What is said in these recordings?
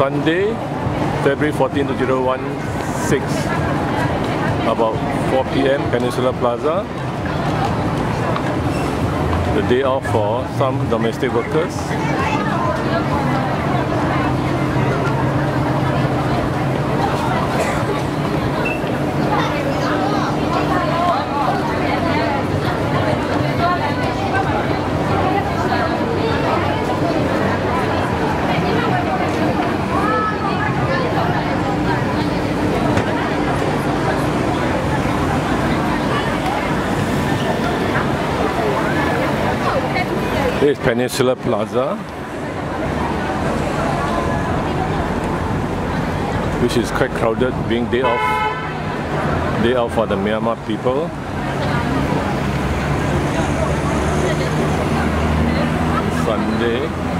Sunday, February 14 2016, about 4 p.m. Peninsula Plaza. The day off for some domestic workers. This is Peninsula Plaza, which is quite crowded being day off, day off for the Myanmar people. Sunday.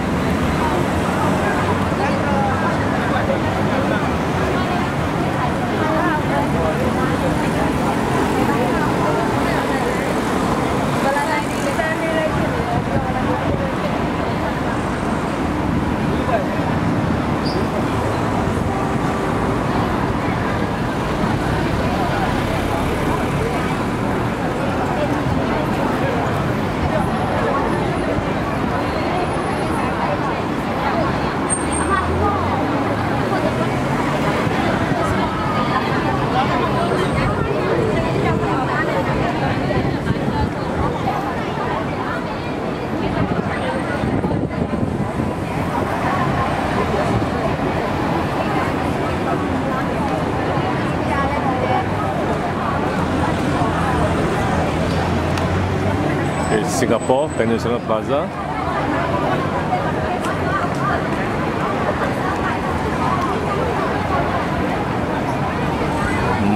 Is Singapore Peninsula Plaza.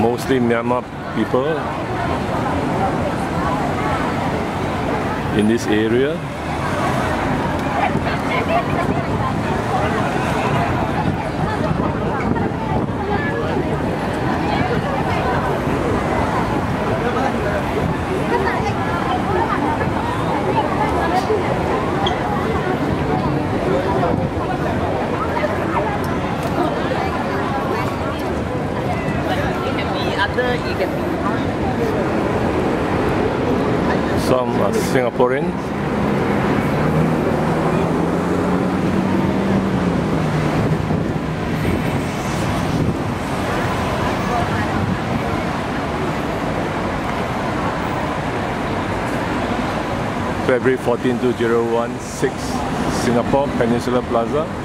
Mostly Myanmar people in this area. Some are Singaporean. February 14 2016, Singapore Peninsula Plaza.